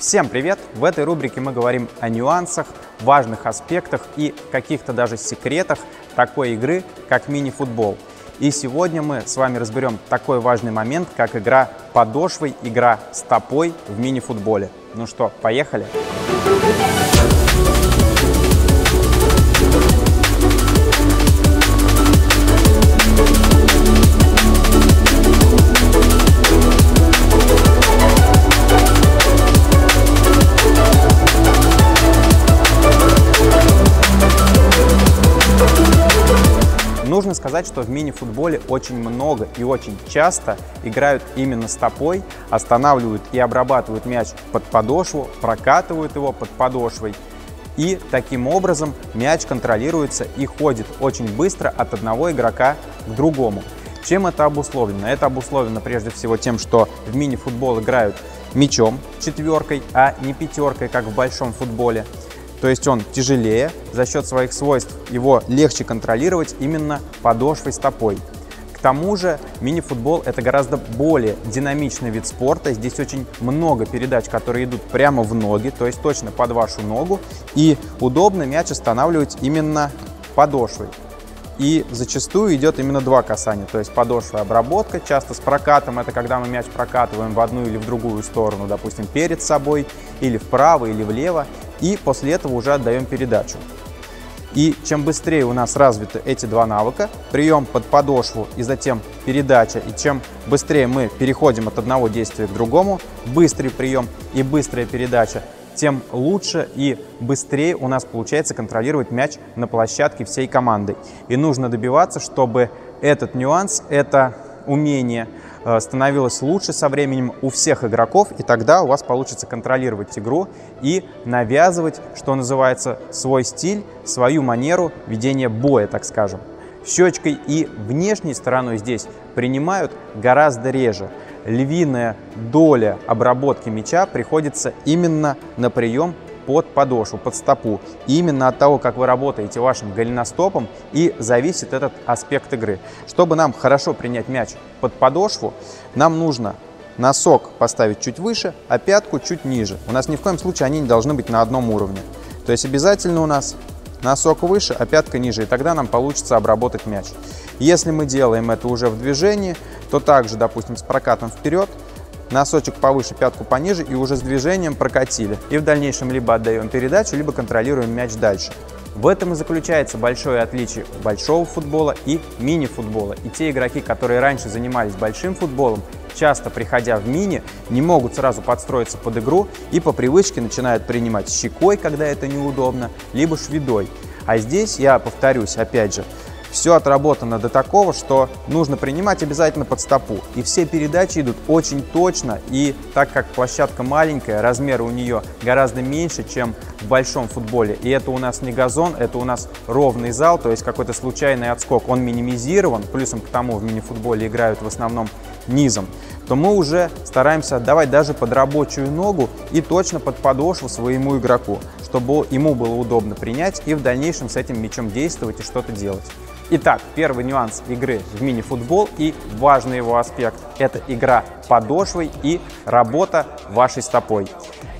Всем привет! В этой рубрике мы говорим о нюансах, важных аспектах и каких-то даже секретах такой игры, как мини-футбол. И сегодня мы с вами разберем такой важный момент, как игра подошвой, игра стопой в мини-футболе. Ну что, поехали? Поехали! Нужно сказать, что в мини-футболе очень много и очень часто играют именно стопой, останавливают и обрабатывают мяч под подошву, прокатывают его под подошвой. И таким образом мяч контролируется и ходит очень быстро от одного игрока к другому. Чем это обусловлено? Это обусловлено прежде всего тем, что в мини-футбол играют мячом четверкой, а не пятеркой, как в большом футболе то есть он тяжелее, за счет своих свойств его легче контролировать именно подошвой стопой. К тому же мини-футбол это гораздо более динамичный вид спорта. Здесь очень много передач, которые идут прямо в ноги, то есть точно под вашу ногу. И удобно мяч останавливать именно подошвой. И зачастую идет именно два касания, то есть подошва обработка, часто с прокатом, это когда мы мяч прокатываем в одну или в другую сторону, допустим, перед собой, или вправо, или влево, и после этого уже отдаем передачу. И чем быстрее у нас развиты эти два навыка, прием под подошву и затем передача, и чем быстрее мы переходим от одного действия к другому, быстрый прием и быстрая передача, тем лучше и быстрее у нас получается контролировать мяч на площадке всей командой. И нужно добиваться, чтобы этот нюанс, это умение становилось лучше со временем у всех игроков, и тогда у вас получится контролировать игру и навязывать, что называется, свой стиль, свою манеру ведения боя, так скажем. Щечкой и внешней стороной здесь принимают гораздо реже. Львиная доля обработки мяча приходится именно на прием под подошву, под стопу. И именно от того, как вы работаете вашим голеностопом, и зависит этот аспект игры. Чтобы нам хорошо принять мяч под подошву, нам нужно носок поставить чуть выше, а пятку чуть ниже. У нас ни в коем случае они не должны быть на одном уровне. То есть обязательно у нас носок выше, а пятка ниже, и тогда нам получится обработать мяч. Если мы делаем это уже в движении, то также, допустим, с прокатом вперед, носочек повыше, пятку пониже и уже с движением прокатили. И в дальнейшем либо отдаем передачу, либо контролируем мяч дальше. В этом и заключается большое отличие большого футбола и мини-футбола. И те игроки, которые раньше занимались большим футболом, часто приходя в мини, не могут сразу подстроиться под игру и по привычке начинают принимать щекой, когда это неудобно, либо шведой. А здесь, я повторюсь, опять же, все отработано до такого, что нужно принимать обязательно под стопу. И все передачи идут очень точно, и так как площадка маленькая, размеры у нее гораздо меньше, чем в большом футболе. И это у нас не газон, это у нас ровный зал, то есть какой-то случайный отскок, он минимизирован, плюсом к тому в мини-футболе играют в основном низом, то мы уже стараемся отдавать даже под рабочую ногу и точно под подошву своему игроку, чтобы ему было удобно принять и в дальнейшем с этим мячом действовать и что-то делать. Итак, первый нюанс игры в мини-футбол и важный его аспект – это игра подошвой и работа вашей стопой.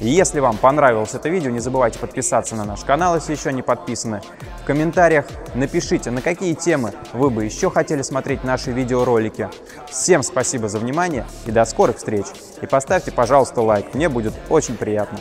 Если вам понравилось это видео, не забывайте подписаться на наш канал, если еще не подписаны. В комментариях напишите, на какие темы вы бы еще хотели смотреть наши видеоролики. Всем спасибо за внимание и до скорых встреч. И поставьте, пожалуйста, лайк, мне будет очень приятно.